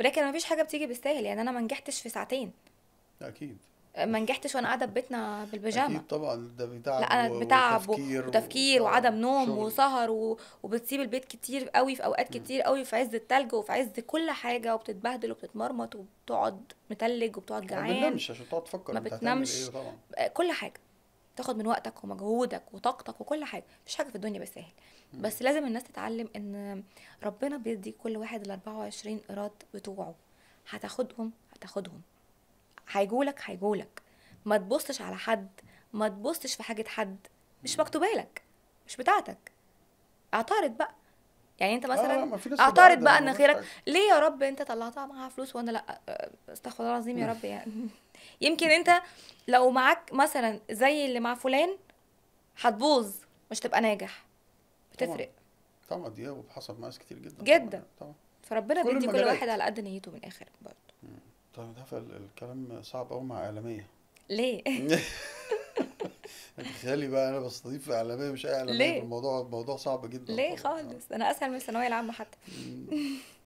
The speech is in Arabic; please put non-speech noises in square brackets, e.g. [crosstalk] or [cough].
ولكن ما فيش حاجة بتيجي بالساهل يعني أنا ما نجحتش في ساعتين. أكيد. ما نجحتش وأنا قاعدة في بيتنا بالبيجامة. أكيد طبعا ده بتعب لا أنا بتعب وتفكير وتفكير و- وعدم نوم شغل. وسهر و... وبتسيب البيت كتير قوي في أوقات كتير قوي في عز التلج وفي عز كل حاجة وبتتبهدل وبتتمرمط وبتقعد متلج وبتقعد ما جعان. بتنامش عشان تقعد تفكر ما هتعمل بتنامش. إيه طبعا. كل حاجة. تاخد من وقتك ومجهودك وطاقتك وكل حاجة مفيش حاجة في الدنيا بالسهل بس لازم الناس تتعلم إن ربنا بيدي كل واحد ال 24 قيراط بتوعه. هتاخدهم هتاخدهم. هيجولك هيجولك. ما تبصش على حد ما تبصش في حاجة حد. مش مكتوبه لك مش بتاعتك. اعترض بقى. يعني انت آه، مثلا ناس اعترض بقى إن فيهاش ليه يا رب انت طلعتها معاها فلوس وأنا لأ؟ أه، استغفر الله العظيم يا رب يعني. [laughs] يمكن انت لو معاك مثلا زي اللي مع فلان هتبوظ مش تبقى ناجح. بتفرق. طبعا. دي وحصل مع ناس كتير جدا. جدا. طبعا. فربنا كل بيدي كل. واحد على قد نيته من الآخر برضه. طيب ده الكلام صعب قوي مع إعلامية. ليه؟ [laughs] تخيلي بقى أنا بستضيف إعلامية مش إعلامية ليه؟ الموضوع الموضوع صعب جدا ليه طبعاً. خالص أنا أسهل من الثانوية العامة حتى [laughs]